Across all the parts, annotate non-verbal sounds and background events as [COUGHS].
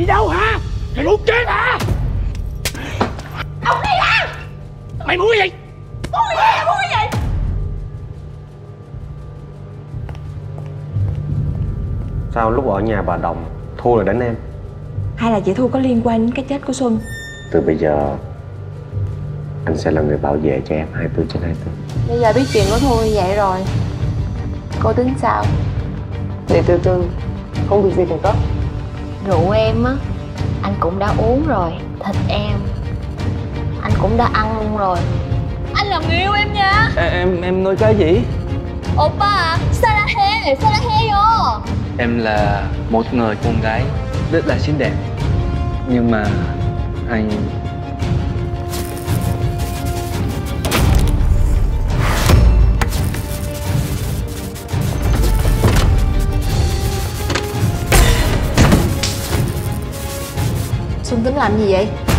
đi đâu hả? Mày muốn chết hả? Ông đi ra mày muốn cái gì? Muốn cái gì muốn cái gì? Sao lúc ở nhà bà Đồng Thu là đánh em? Hay là chị Thu có liên quan đến cái chết của Xuân? Từ bây giờ Anh sẽ là người bảo vệ cho em 24 trên 24 Bây giờ biết chuyện của Thu như vậy rồi. Cô tính sao? Để từ từ Không việc gì phải gấp Rượu em á Anh cũng đã uống rồi Thịt em Anh cũng đã ăn luôn rồi. Anh là người yêu em nha. Em em, em nói cái gì? Oppa à sarahe sarahe yo em là một người con gái rất là xinh đẹp. Nhưng mà anh Xuân tính làm gì vậy?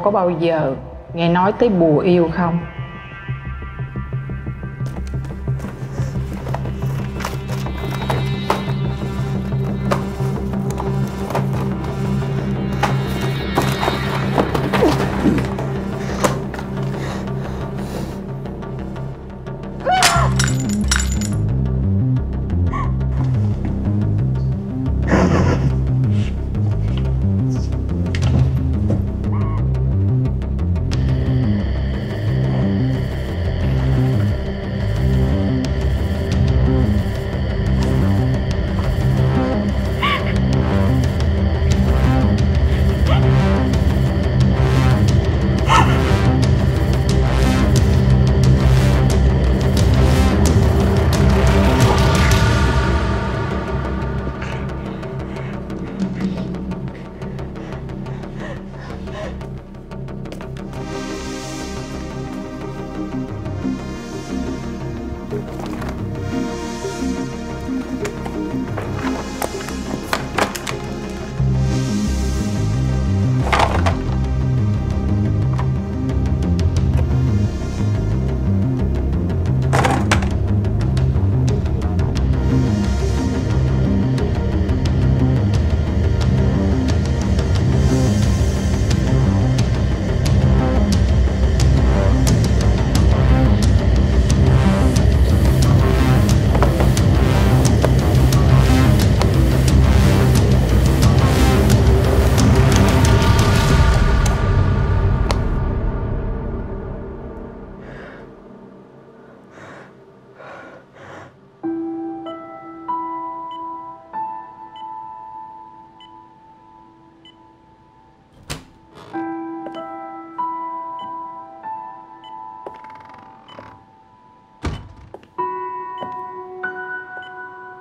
Cô có bao giờ nghe nói tới bùa yêu không?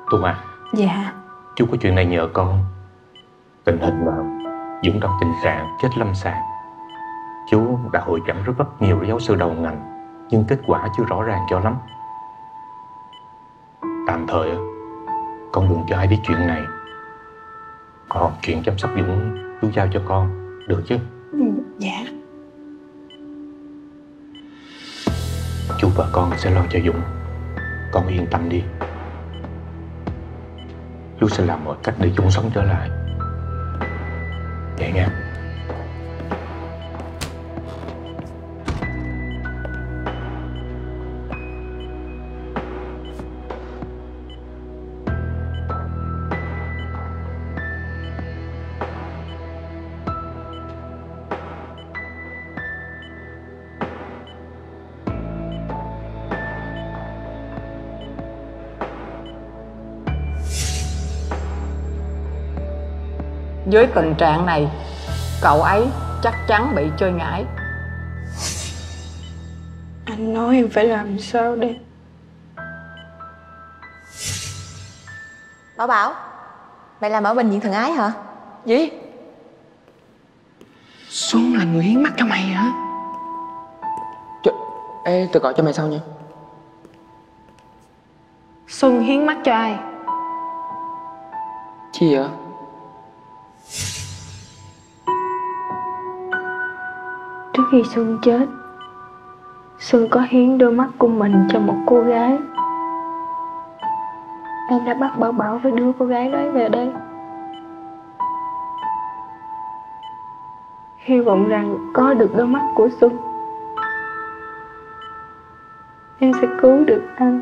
Tuân à? Dạ. Chú có chuyện này nhờ con Tình hình mà Dũng trong tình trạng chết lâm sàng. Chú đã hội chẩn rất rất nhiều giáo sư đầu ngành Nhưng kết quả chưa rõ ràng cho lắm. Tạm thời Con đừng cho ai biết chuyện này. Còn chuyện chăm sóc Dũng Chú giao cho con Được chứ? Dạ. Chú và con sẽ lo cho Dũng. Con yên tâm đi sẽ làm mọi cách để chúng sống trở lại. Vậy nha. Với tình trạng này Cậu ấy chắc chắn bị chơi ngải Anh nói em phải làm sao đây Bảo Bảo Mày làm ở bệnh viện Thần Ái hả? Gì? Xuân là người hiến mắt cho mày hả? Trời, ê, tôi gọi cho mày sau nha Xuân hiến mắt cho ai Chi vậy? Khi Xuân chết, Xuân có hiến đôi mắt của mình cho một cô gái. Em đã bắt Bảo Bảo phải đưa cô gái đó về đây. Hy vọng rằng có được đôi mắt của Xuân. Em sẽ cứu được anh.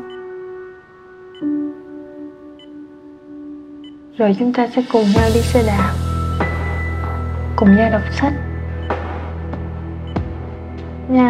Rồi chúng ta sẽ cùng nhau đi xe đạp, Cùng nhau đọc sách. Nha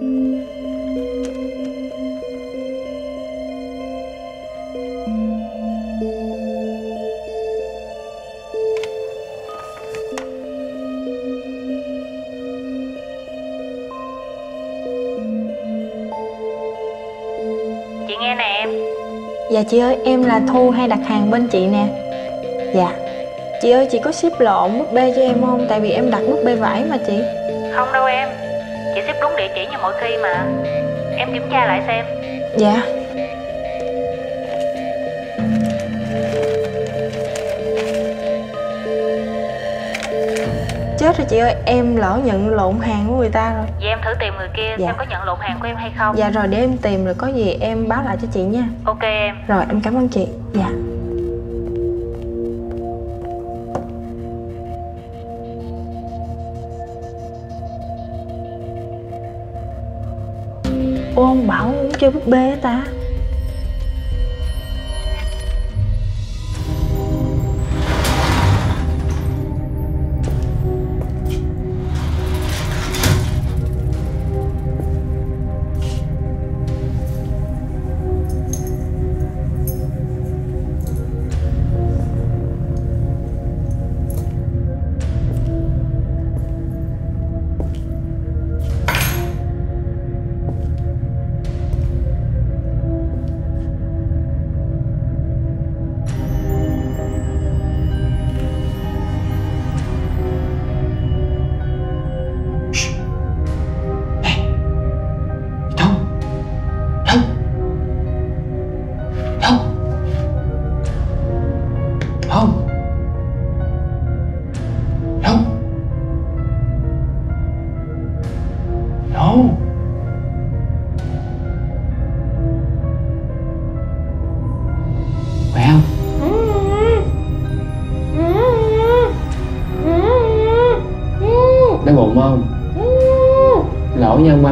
Chị nghe nè em. Dạ chị ơi em là Thu hay đặt hàng bên chị nè. Dạ. Chị ơi chị có ship lộn búp bê cho em không? Tại vì em đặt búp bê vải mà chị. Không đâu em địa chỉ như mọi khi mà. Em kiểm tra lại xem. Dạ. Chết rồi chị ơi em lỡ nhận lộn hàng của người ta rồi. Vậy em thử tìm người kia Dạ. xem có nhận lộn hàng của em hay không. Dạ rồi để em tìm rồi có gì em báo lại cho chị nha. Ok em. Rồi em cảm ơn chị. Dạ ôm Bảo muốn chơi búp bê ta.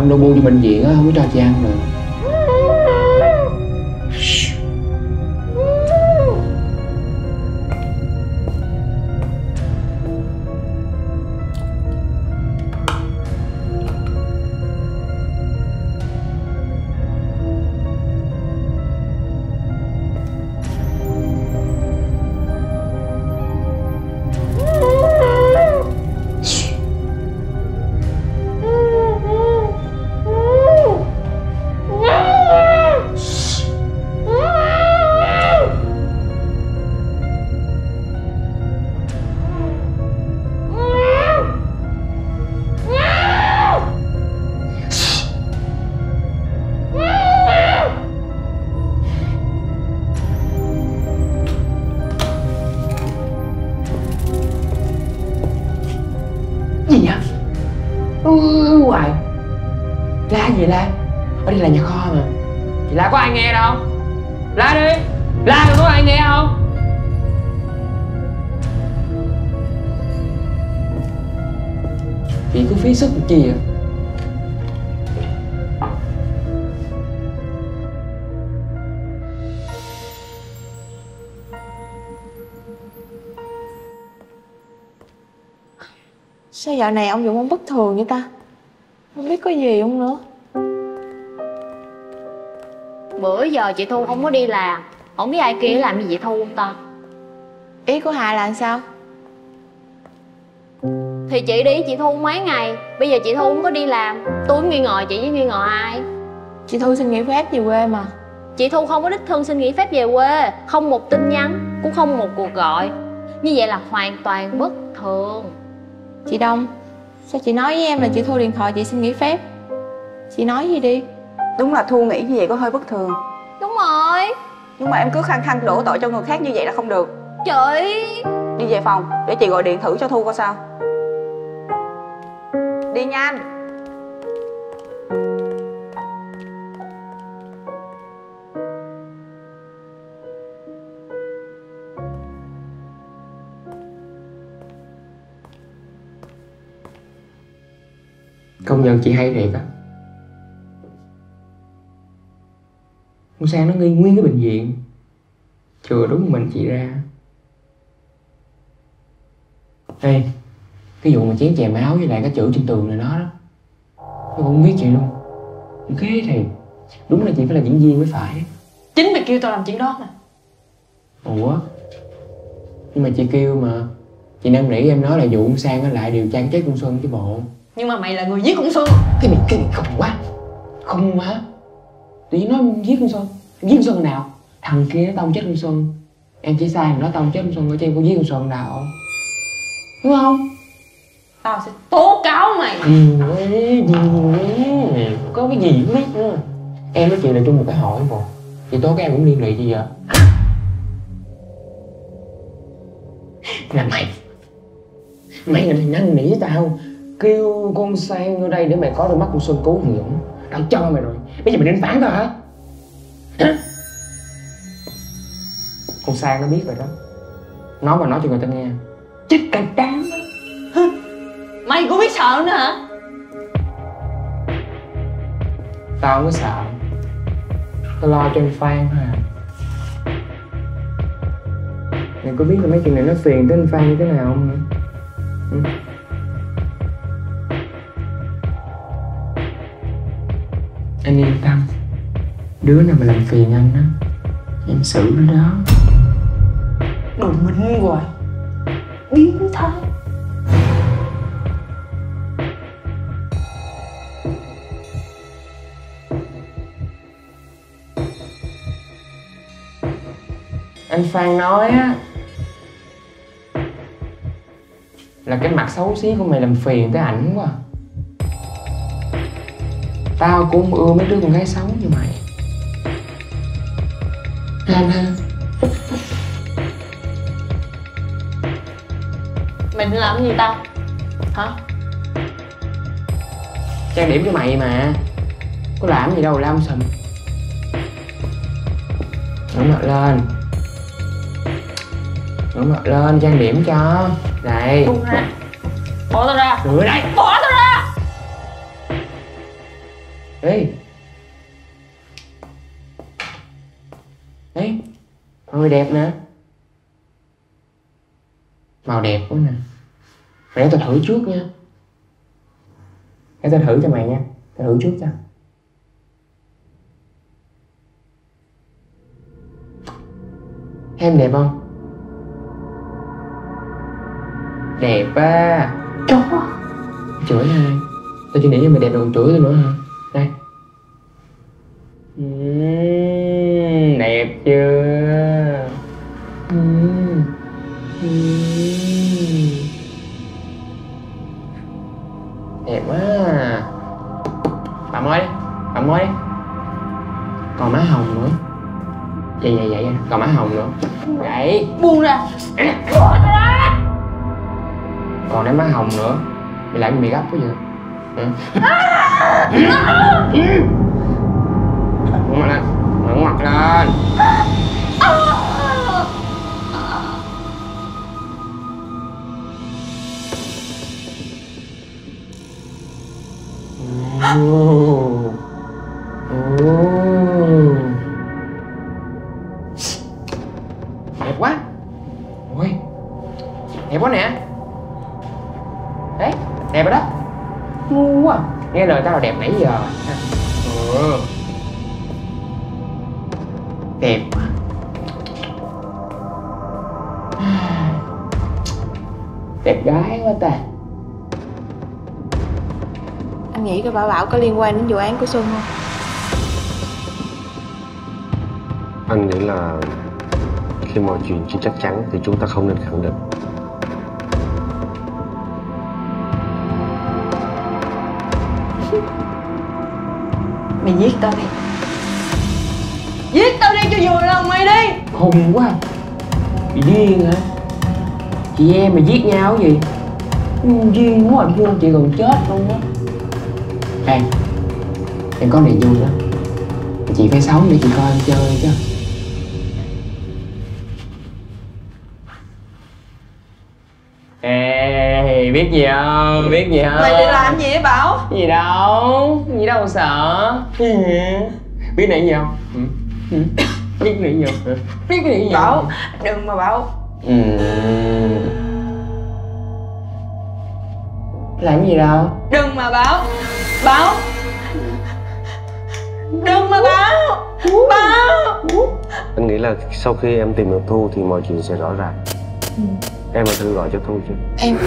Lỗi đau bu cho bệnh viện á, không có cho chị ăn được. Sao dạo này ông Dũng ông bất thường vậy ta? Không biết có gì không nữa. Bữa giờ chị Thu không có đi làm. Không biết ai kia làm gì chị Thu không ta? Ý của Hà là sao? Thì chị đi chị Thu mấy ngày. Bây giờ chị Thu không có đi làm. Tôi nghi ngờ chị với nghi ngờ ai. Chị Thu xin nghỉ phép về quê mà. Chị Thu không có đích thân xin nghỉ phép về quê. Không một tin nhắn Cũng không một cuộc gọi. Như vậy là hoàn toàn bất thường Chị Đông Sao chị nói với em là chị Thu điện thoại chị xin nghỉ phép? Chị nói gì đi? Đúng là Thu nghĩ như vậy có hơi bất thường. Đúng rồi. Nhưng mà em cứ khăng khăng đổ tội cho người khác như vậy là không được. Chị Đi về phòng để chị gọi điện thử cho Thu coi sao. Đi nhanh nhận chị hay thiệt á. Con sang nó nghi nguyên cái bệnh viện. Chừa đúng mình chị ra. Ê cái vụ mà chén chè máu với lại cái chữ trên tường này nó đó tôi không biết chị luôn. Ghê thì đúng là chị phải là diễn viên mới phải. Chính mày kêu tao làm chuyện đó mà. Ủa? Nhưng mà chị kêu mà chị năn nỉ em nói là vụ con sang nó lại điều tra cái chết con xuân chứ bộ Nhưng mà mày là người giết con Xuân cái mày mày không quá. Không quá. Tự nhiên nói giết con xuân giết con xuân nào? Thằng kia tông chết con xuân em chỉ sai nó tông chết con xuân chứ em có giết con xuân nào. Đúng không? Tao sẽ tố cáo mày. Gì nữa gì có cái gì cũng biết nữa. Em với chị là chung một cái hội một chị tố cái em cũng liên lụy gì vậy là mày. Mày là mày năn nỉ tao kêu con sang vô đây để mày có đôi mắt con xuân cứu thằng dũng tao cho mày rồi. Bây giờ mày định phản tao hả? Hả? [COUGHS] con sang nó biết rồi đó. Nói mà nói cho người ta nghe. Chết cả đám. Á. Mày cũng biết sợ nữa hả? Tao có sợ. Tao lo cho anh phan à mày có biết là mấy chuyện này nó phiền tới anh phan như thế nào không nữa ừ? Anh yên tâm. Đứa nào mà làm phiền anh á em xử nó đó. Đồ minh hoài. Biến thái. Anh phan nói á là cái mặt xấu xí của mày làm phiền tới ảnh quá tao cũng ưa mấy đứa con gái xấu như mày. Anh ha Mày định làm gì tao? Hả? Trang điểm cho mày mà. Có làm gì đâu lam sầm ngẩng mặt lên. Ngẩng mặt lên trang điểm cho. Buông ra bỏ tao ra. Rửa đây. Bỏ tao Ê Đấy Người đẹp nè. Màu đẹp quá nè. Mày để tao thử trước nha. Để tao thử cho mày nha. Tao thử trước cho. Em đẹp không? Đẹp á. Chó. Chửi ai? Tao chỉ nghĩ cho mày đẹp còn chửi tao nữa hả? Đây Ừm, Đẹp chưa? Ừm. Đẹp quá. À. Bà môi đi Bà môi đi Còn má hồng nữa. Vậy vậy vậy Còn má hồng nữa. Vậy buông ra. Còn đến má hồng nữa. Mày làm gì mày gấp quá vậy? Hả? Ngẩng mặt lên ngẩng mặt tao là đẹp nãy giờ ha. ừ. đẹp quá đẹp gái quá ta Anh nghĩ cái Bảo Bảo có liên quan đến vụ án của Xuân không? Anh nghĩ là khi mọi chuyện chưa chắc chắn thì chúng ta không nên khẳng định. Giết tao đi. Giết tao đi cho vừa lòng mày đi. Hùng quá. Bị điên hả? Chị em mà giết nhau gì? Ừ, điên quá vua chị còn chết luôn á. Ê Em có niềm vui đó Chị phải sống để chị coi em chơi chứ Ê, biết gì không? Biết gì không? Mày định làm gì vậy Bảo? Gì đâu, gì đâu sợ Ừ. Biết này gì không? Ừ. Ừ. Biết này gì không? Ừ. Biết cái này gì Bảo không? Đừng mà Bảo Ừ. Làm gì đâu? Đừng mà Bảo Bảo Đừng mà Bảo Bảo Anh nghĩ là sau khi em tìm được Thu thì mọi chuyện sẽ rõ ràng. Em hãy thử gọi cho Thu chứ. Em.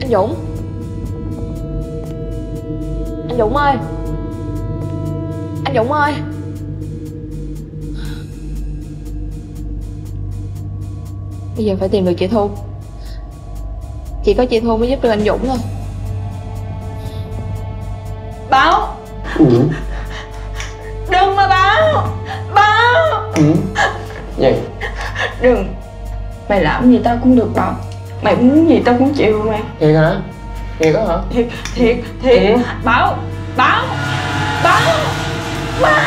Anh Dũng. Anh Dũng ơi. Anh Dũng ơi. Bây giờ phải tìm được chị Thu. Chỉ có chị Thu mới giúp được anh Dũng thôi. Bảo Ừ. Đừng mà Bảo Bảo Ừ. Gì? Đừng Mày làm gì tao cũng được Bảo Mày muốn gì tao cũng chịu mày Thiệt hả? Thiệt đó hả? Thiệt thiệt thiệt Ừ. Bảo Bảo Bảo Bảo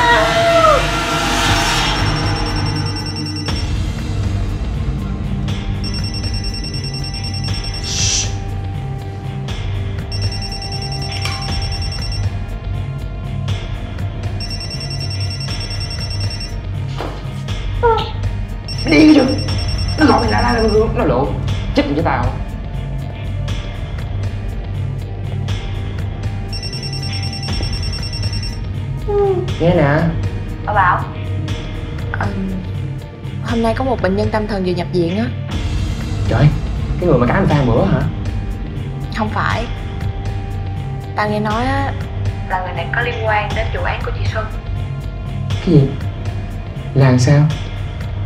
nó lộ Chết cho tao. Nghe nè. Bảo Bảo Ờ, Hôm nay có một bệnh nhân tâm thần vừa nhập viện á. Trời Cái người mà cá anh Phan bữa hả? Không phải. Tao nghe nói á Là người này có liên quan đến vụ án của chị Xuân. Cái gì? Là làm sao?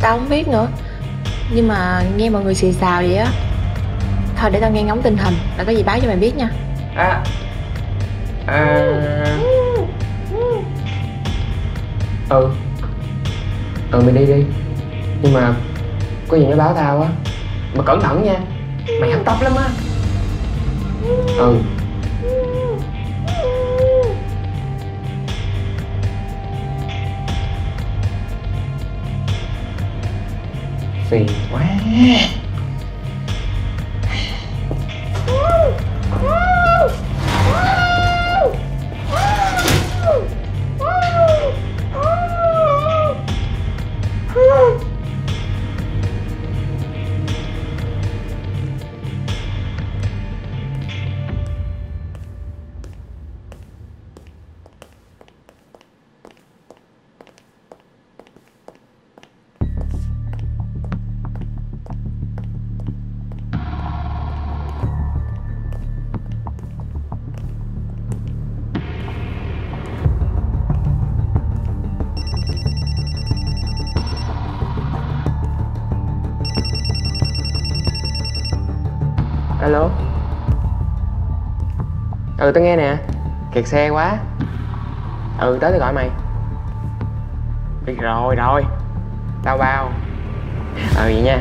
Tao không biết nữa nhưng mà nghe mọi người xì xào vậy á, Thôi để tao nghe ngóng tình hình Là có gì báo cho mày biết nha. À. À. Ừ. Ừ mày đi đi. Nhưng mà Có gì mới báo tao á. Mà cẩn thận nha. Mày hấp tấp lắm á. Ừ. phiền quá alo ừ tao nghe nè. Kẹt xe quá. Ừ tới tao gọi mày. Biết rồi rồi. Tao bao ừ vậy nha.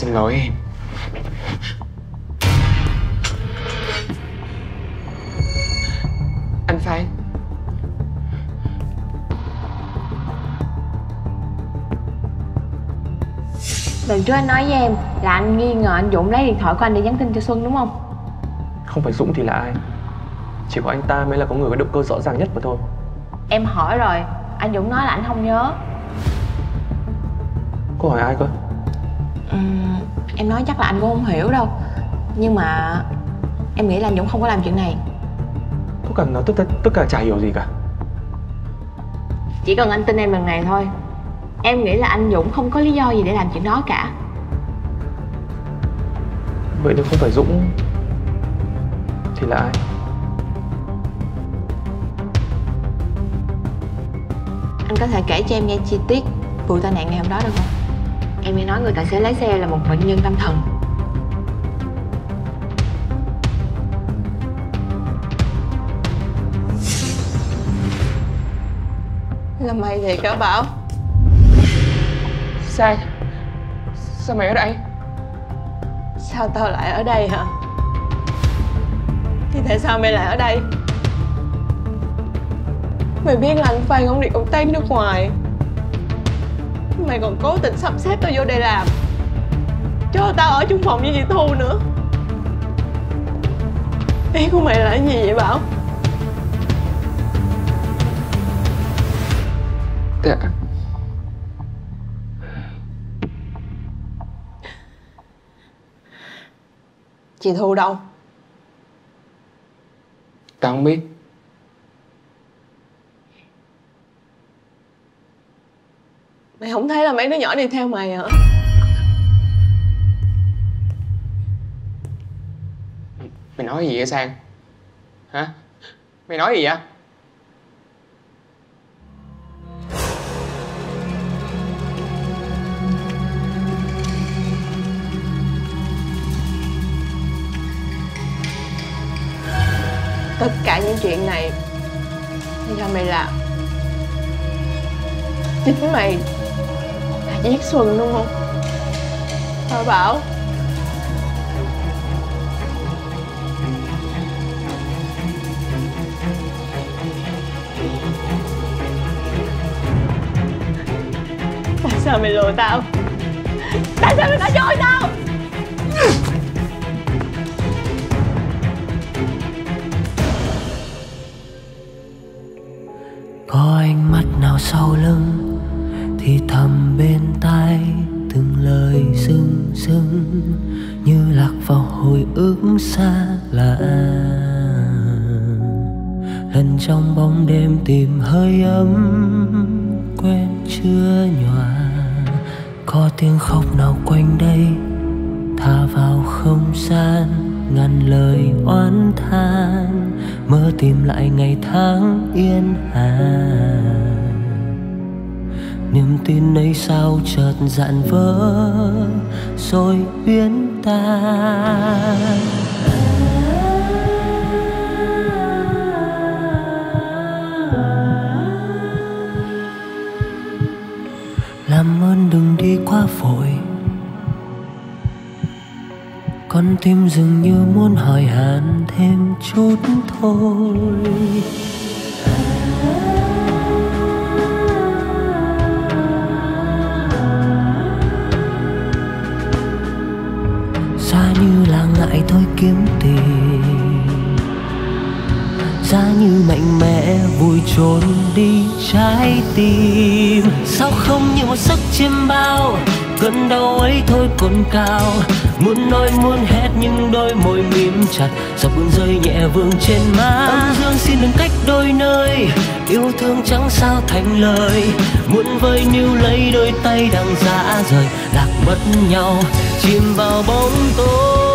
Xin lỗi em. Anh phan Lần trước anh nói với em là anh nghi ngờ anh Dũng lấy điện thoại của anh để nhắn tin cho Xuân đúng không? Không phải Dũng thì là ai? Chỉ có anh ta mới là có người có động cơ rõ ràng nhất mà thôi. Em hỏi rồi, anh Dũng nói là anh không nhớ. Cô hỏi ai cơ Em nói chắc là anh cũng không hiểu đâu. Nhưng mà em nghĩ là anh Dũng không có làm chuyện này. Tất cả nó tất, tất, tất cả chả hiểu gì cả. Chỉ cần anh tin em lần này thôi. Em nghĩ là anh Dũng không có lý do gì để làm chuyện đó cả. Vậy nếu không phải Dũng Thì là ai? Anh có thể kể cho em nghe chi tiết vụ tai nạn ngày hôm đó được không? Em nghe nói người tài xế lái xe là một bệnh nhân tâm thần. Là mày thiệt hả Bảo. Sao sao mày ở đây? Sao tao lại ở đây hả? Thì tại sao mày lại ở đây? Mày biết là anh Phan không đi công tác nước ngoài Mày còn cố tình sắp xếp tao vô đây làm. Cho tao ở chung phòng với chị Thu nữa. Ý của mày là cái gì vậy Bảo? Dạ. Chị Thu đâu? Tao không biết Mày không thấy là mấy đứa nhỏ đi theo mày hả? Mày nói gì vậy sang? Hả? Mày nói gì vậy? Tất cả những chuyện này Là do mày làm. Chính mày để hết đúng không? Thôi Bảo Tại sao mày lừa tao? Tại sao mày đã dối tao? Có ánh mắt nào sau lưng thì thầm bên tai từng lời rưng rưng như lạc vào hồi ức xa lạ. Lần trong bóng đêm tìm hơi ấm quen chưa nhòa. Có tiếng khóc nào quanh đây thả vào không gian, ngàn lời oán than. Mơ tìm lại ngày tháng yên hà niềm tin ấy sao chợt dạn vỡ, rồi biến tan. Làm ơn đừng đi quá vội. Con tim dường như muốn hỏi han thêm chút thôi. Lại thôi kiếm tiền. Giá như mạnh mẽ, vui trốn đi trái tim. Sao không như một giấc chiêm bao? Cơn đau ấy thôi còn cao. Muốn nói muốn hét nhưng đôi môi mím chặt. Giọt buồn rơi nhẹ vương trên má. Âm dương xin đừng cách đôi nơi. Yêu thương chẳng sao thành lời. Muốn vơi níu lấy đôi tay đang dã rời. Lạc mất nhau, chìm vào bóng tối.